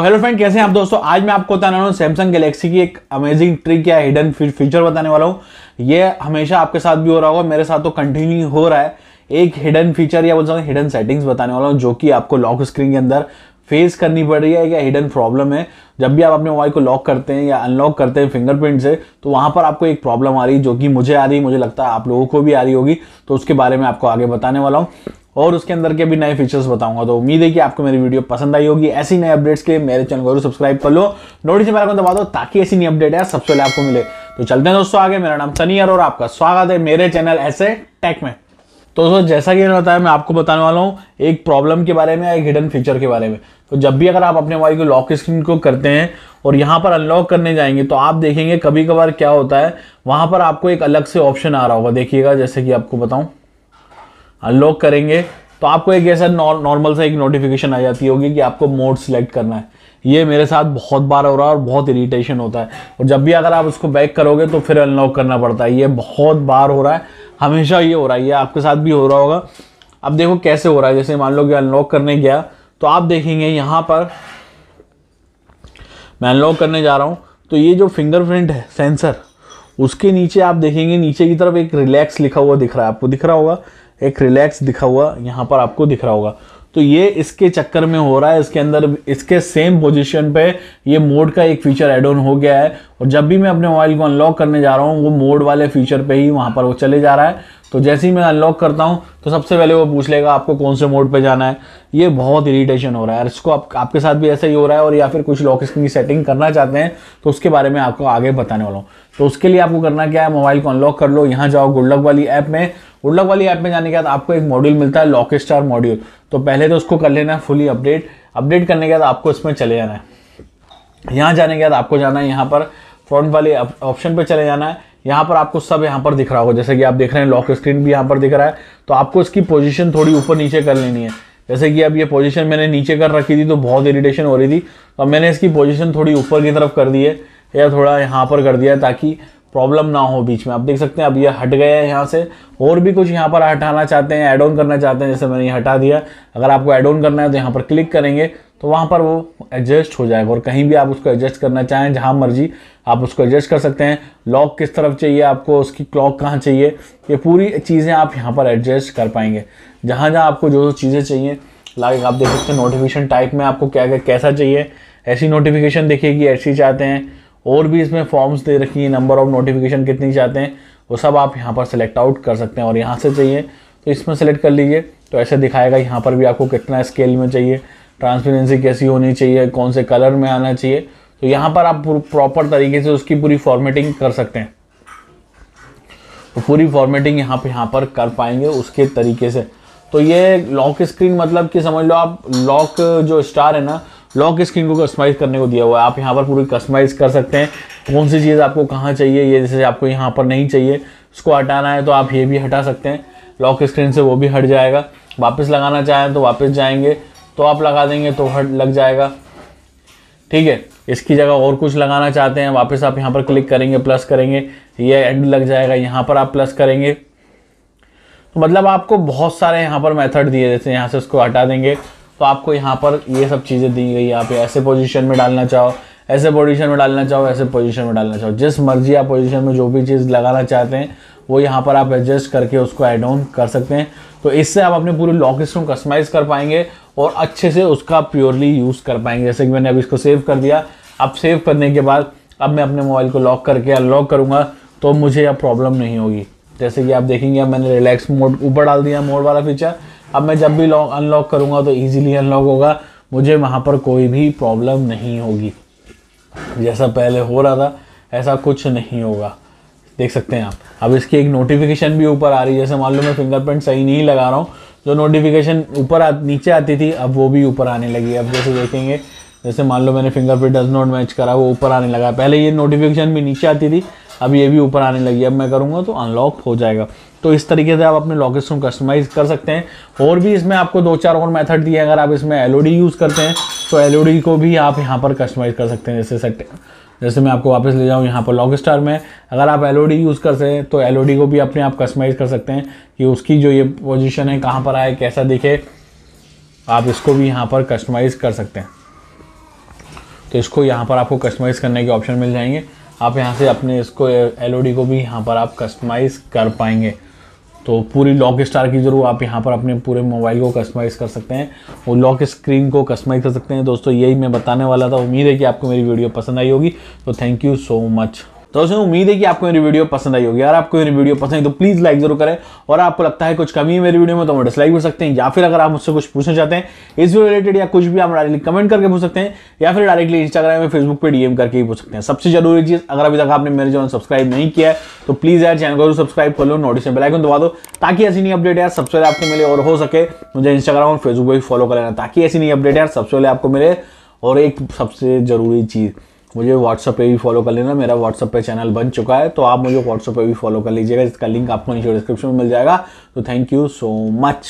तो hello friend कैसे हैं आप दोस्तों? आज मैं आपको बताने वाला हूँ सैमसंग गैलेक्सी की एक अमेजिंग ट्रिक या हिडन फीचर बताने वाला हूँ। ये हमेशा आपके साथ भी हो रहा होगा, मेरे साथ तो कंटिन्यू हो रहा है। एक हिडन फीचर या बोल सकते हिडन सेटिंग्स बताने वाला हूँ, जो कि आपको लॉक स्क्रीन के अंदर फेस करनी पड़ रही है। या हिडन प्रॉब्लम है। जब भी आप अपने मोबाइल को लॉक करते हैं या अनलॉक करते हैं फिंगरप्रिंट से तो वहाँ पर आपको एक प्रॉब्लम आ रही है जो कि मुझे आ रही है मुझे लगता है आप लोगों को भी आ रही होगी। तो उसके बारे में आपको आगे बताने वाला हूँ। और उसके अंदर के भी नए फीचर्स बताऊँगा। तो उम्मीद है कि आपको मेरी वीडियो पसंद आई होगी। ऐसी नए अपडेट्स के लिए मेरे चैनल को सब्सक्राइब कर लो। नोटिस मेरा को दबा दो ताकि ऐसी नई अपडेट है सबसे पहले आपको मिले। तो चलते हैं दोस्तों आगे। मेरा नाम सनीयर और आपका स्वागत है मेरे चैनल ऐसे टेक में। तो दोस्तों, जैसा कि मैंने बताया, मैं आपको बताने वाला हूँ एक प्रॉब्लम के बारे में या एक हिडन फीचर के बारे में। तो जब भी अगर आप अपने मोबाइल को लॉक स्क्रीन को करते हैं और यहाँ पर अनलॉक करने जाएँगे तो आप देखेंगे कभी कभार क्या होता है, वहाँ पर आपको एक अलग से ऑप्शन आ रहा होगा। देखिएगा, जैसे कि आपको बताऊँ। अनलॉक करेंगे तो आपको एक ऐसा नॉर्मल सा एक नोटिफिकेशन आ जाती होगी कि आपको मोड सिलेक्ट करना है। ये मेरे साथ बहुत बार हो रहा है और बहुत इरिटेशन होता है। और जब भी अगर आप उसको बैक करोगे तो फिर अनलॉक करना पड़ता है। ये बहुत बार हो रहा है, हमेशा ये हो रहा है। ये आपके साथ भी हो रहा होगा। अब देखो कैसे हो रहा है। जैसे मान लो कि अनलॉक करने गया तो आप देखेंगे यहाँ पर मैं अनलॉक करने जा रहा हूँ। तो ये जो फिंगरप्रिंट है सेंसर उसके नीचे आप देखेंगे, नीचे की तरफ़ एक रिलैक्स लिखा हुआ दिख रहा है। आपको दिख रहा होगा? एक रिलैक्स दिखा हुआ यहाँ पर आपको दिख रहा होगा। तो ये इसके चक्कर में हो रहा है इसके अंदर इसके सेम पोजीशन पे ये मोड का एक फीचर एड ऑन हो गया है। और जब भी मैं अपने मोबाइल को अनलॉक करने जा रहा हूँ वो मोड वाले फीचर पे ही वहाँ पर वो चले जा रहा है। तो जैसे ही मैं अनलॉक करता हूँ तो सबसे पहले वो पूछ लेगा आपको कौन से मोड पे जाना है। ये बहुत इरीटेशन हो रहा है। इसको आप, आपके साथ भी ऐसा ही हो रहा है और या फिर कुछ लॉक स्क्रीन की सेटिंग करना चाहते हैं तो उसके बारे में आपको आगे बताने वाला हूँ। तो उसके लिए आपको करना क्या है मोबाइल को अनलॉक कर लो। यहाँ जाओ गुडलक वाली ऐप में गुडलक वाली ऐप में जाने के बाद आपको एक मॉड्यूल मिलता है लॉक स्टार मॉड्यूल तो पहले तो उसको कर लेना है फुली अपडेट अपडेट करने के बाद आपको इसमें चले जाना है। यहाँ जाने के बाद आपको जाना है, यहाँ पर फ्रंट वाले ऑप्शन पे चले जाना है। यहाँ पर आपको सब यहाँ पर दिख रहा होगा। जैसे कि आप देख रहे हैं लॉक स्क्रीन भी यहाँ पर दिख रहा है। तो आपको इसकी पोजीशन थोड़ी ऊपर नीचे कर लेनी है। जैसे कि अब ये पोजीशन मैंने नीचे कर रखी थी तो बहुत इरिटेशन हो रही थी। तो मैंने इसकी पोजीशन थोड़ी ऊपर की तरफ़ कर दी है, या थोड़ा यहाँ पर कर दिया ताकि प्रॉब्लम ना हो बीच में। आप देख सकते हैं, अब ये हट गया है यहाँ से। और भी कुछ यहाँ पर हटाना चाहते हैं ऐड ऑन करना चाहते हैं, जैसे मैंने ये हटा दिया। अगर आपको ऐड ऑन करना है तो यहाँ पर क्लिक करेंगे तो वहाँ पर वो एडजस्ट हो जाएगा। और कहीं भी आप उसको एडजस्ट करना चाहें, जहाँ मर्ज़ी आप उसको एडजस्ट कर सकते हैं। लॉक किस तरफ़ चाहिए आपको, उसकी क्लॉक कहाँ चाहिए, ये पूरी चीज़ें आप यहाँ पर एडजस्ट कर पाएँगे। जहाँ जहाँ आपको जो जो चीज़ें चाहिए लाइक आप देख सकते हैं नोटिफिकेशन टाइप में आपको क्या क्या कैसा चाहिए। ऐसी नोटिफिकेशन देखिएगी ऐसी चाहते हैं। और भी इसमें फॉर्म्स दे रखी है नंबर ऑफ़ नोटिफिकेशन कितनी चाहते हैं, वो सब आप यहाँ पर सेलेक्ट आउट कर सकते हैं और यहाँ से चाहिए। तो इसमें सेलेक्ट कर लीजिए तो ऐसे दिखाएगा यहाँ पर भी आपको कितना स्केल में चाहिए ट्रांसपेरेंसी कैसी होनी चाहिए, कौन से कलर में आना चाहिए। तो यहाँ पर आप प्रॉपर तरीके से उसकी पूरी फॉर्मेटिंग कर सकते हैं। तो पूरी फॉर्मेटिंग यहाँ पे, यहाँ पर कर पाएँगे उसके तरीके से। तो ये लॉक स्क्रीन मतलब कि समझ लो आप लॉक जो स्टार है ना लॉक स्क्रीन को कस्टमाइज करने को दिया हुआ है। आप यहाँ पर पूरी कस्टमाइज कर सकते हैं। कौन सी चीज़ आपको कहाँ चाहिए, ये जैसे आपको यहाँ पर नहीं चाहिए, उसको हटाना है तो आप ये भी हटा सकते हैं। लॉक स्क्रीन से वो भी हट जाएगा। वापस लगाना चाहें तो वापस जाएँगे तो आप लगा देंगे तो हट, लग जाएगा। ठीक है, इसकी जगह और कुछ लगाना चाहते हैं, वापस आप यहाँ पर क्लिक करेंगे प्लस करेंगे, ये एंड लग जाएगा। यहाँ पर आप प्लस करेंगे। तो मतलब आपको बहुत सारे यहाँ पर मेथड दिए, जैसे यहाँ से उसको हटा देंगे। तो आपको यहाँ पर ये सब चीज़ें दी गई यहाँ पे ऐसे पोजीशन में डालना चाहो, ऐसे पोजीशन में डालना चाहो, ऐसे पोजीशन में डालना चाहो। जिस मर्ज़ी आप पोजीशन में जो भी चीज़ लगाना चाहते हैं, वो यहाँ पर आप एडजस्ट करके उसको एड ऑन कर सकते हैं। तो इससे आप अपने पूरे लॉक को कस्टमाइज कर पाएँगे और अच्छे से उसका प्योरली यूज़ कर पाएँगे। जैसे कि मैंने अभी इसको सेव कर दिया। अब सेव करने के बाद अब मैं अपने मोबाइल को लॉक करके अनलॉक करूँगा तो मुझे अब प्रॉब्लम नहीं होगी। जैसे कि आप देखेंगे, अब मैंने रिलैक्स मोड ऊपर डाल दिया मोड वाला फीचर अब मैं जब भी लॉक अनलॉक करूँगा तो ईजिली अनलॉक होगा। मुझे वहाँ पर कोई भी प्रॉब्लम नहीं होगी। जैसा पहले हो रहा था ऐसा कुछ नहीं होगा। देख सकते हैं आप। अब इसकी एक नोटिफिकेशन भी ऊपर आ रही है। जैसे मान लो मैं फिंगरप्रिंट सही नहीं लगा रहा हूँ जो नोटिफिकेशन ऊपर आ, नीचे आती थी अब वो भी ऊपर आने लगी अब जैसे देखेंगे जैसे मान लो मैंने फिंगरप्रिंट डज नॉट मैच करा वो ऊपर आने लगा। पहले ये नोटिफिकेशन भी नीचे आती थी अब ये भी ऊपर आने लगी, अब मैं करूँगा तो अनलॉक हो जाएगा। तो इस तरीके से आप अपने लॉकेट को कस्टमाइज कर सकते हैं। और भी इसमें आपको दो चार और मेथड दिए अगर आप इसमें एलओडी यूज़ करते हैं तो एलओडी को भी आप यहाँ पर कस्टमाइज कर सकते हैं, जैसे सेट जैसे मैं आपको वापस ले जाऊँ यहाँ पर लॉग स्टार में। अगर आप एलओडी यूज़ करते हैं तो एलओडी को भी अपने आप कस्टमाइज कर सकते हैं कि उसकी जो ये पोजिशन है, कहाँ पर आए, कैसा दिखे, आप इसको भी यहाँ पर कस्टमाइज कर सकते हैं। तो इसको यहाँ पर आपको कस्टमाइज़ करने के ऑप्शन मिल जाएँगे। आप यहाँ से अपने इसको एलओडी को भी यहाँ पर आप कस्टमाइज़ कर पाएँगे। तो पूरी लॉक स्टार की ज़रूर आप यहाँ पर अपने पूरे मोबाइल को कस्टमाइज़ कर सकते हैं और लॉक स्क्रीन को कस्टमाइज़ कर सकते हैं। दोस्तों, यही मैं बताने वाला था। उम्मीद है कि आपको मेरी वीडियो पसंद आई होगी। तो थैंक यू सो मच तो दोस्तों उम्मीद है कि आपको मेरी वीडियो पसंद आई होगी। अगर आपको मेरी वीडियो पसंद है तो प्लीज़ लाइक ज़रूर करें। और आपको लगता है कुछ कमी है मेरी वीडियो में तो हम डिसलाइक कर सकते हैं, या फिर अगर आप मुझसे कुछ पूछना चाहते हैं, इस वीडियो रिलेटेड या कुछ भी, आप डायरेक्टली कमेंट करके पूछ सकते हैं, या फिर डायरेक्टली इंस्टाग्राम में फेसबुक पर डीएम करके ही पूछ सकते हैं। सबसे ज़रूरी चीज़, अगर अभी तक आपने मेरे चैनल सब्सक्राइब नहीं किया है तो प्लीज़ यार चैनल को सब्सक्राइब कर लो नोटिस बेलाइकन दबा दो, ताकि ऐसी नई अपडेट यार सबसे पहले आपको मिले और हो सके। मुझे इंस्टाग्राम और फेसबुक पर भी फॉलो कर लेना, ताकि ऐसी नई अपडेट यार सबसे पहले आपको मिले। और एक सबसे ज़रूरी चीज़ मुझे व्हाट्सअप पे भी फॉलो कर लेना, मेरा व्हाट्सअप पे चैनल बन चुका है तो आप मुझे व्हाट्सअप पे भी फॉलो कर लीजिएगा इसका लिंक आपको नीचे डिस्क्रिप्शन में मिल जाएगा। तो थैंक यू सो मच